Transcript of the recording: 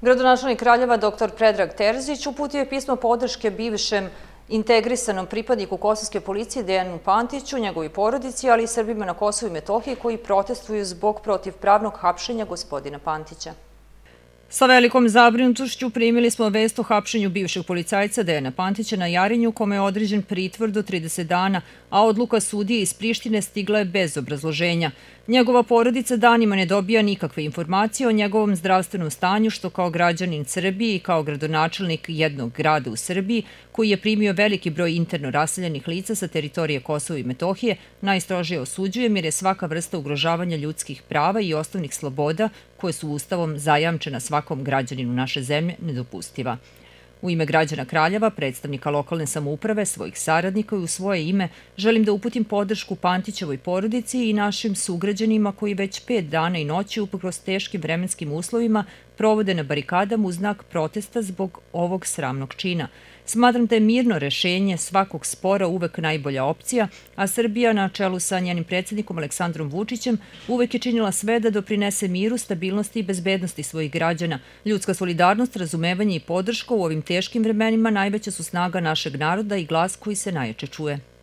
Gradonačelnik Kraljeva dr. Predrag Terzić uputio je pismo podrške bivšem integrisanom pripadniku Kosovske policije Dejanu Pantiću, njegovi porodici, ali i Srbima na Kosovo i Metohiji koji protestuju zbog protivpravnog hapšenja gospodina Pantića. Sa velikom zabrinutošću primili smo vest o hapšenju bivšeg policajca Dejana Pantića na Jarinju, kome je određen pritvor do 30 dana, a odluka sudije iz Prištine stigla je bez obrazloženja. Njegova porodica danima ne dobija nikakve informacije o njegovom zdravstvenom stanju, što kao građanin Srbije i kao gradonačelnik jednog grada u Srbiji, koji je primio veliki broj interno raseljenih lica sa teritorije Kosova i Metohije, najstrožije osuđujem jer je svaka vrsta ugrožavanja ljudskih prava i osnovnih sloboda koje su ustavom zajamčena svakom građaninu naše zemlje nedopustiva. U ime građana Kraljeva, predstavnika lokalne samouprave, svojih saradnika i u svoje ime, želim da uputim podršku Pantićevoj porodici i našim sugrađanima koji već pet dana i noći upokroz teškim vremenskim uslovima provode na barikadama u znak protesta zbog ovog sramnog čina. Smatram da je mirno rešenje svakog spora uvek najbolja opcija, a Srbija na čelu sa njenim predsjednikom Aleksandrom Vučićem uvek je činila sve da doprinese miru, stabilnosti i bezbednosti svojih građana. Ljudska solidarnost, razumevanje i podrška u ovim teškim vremenima najveća su snaga našeg naroda i glas koji se najjače čuje.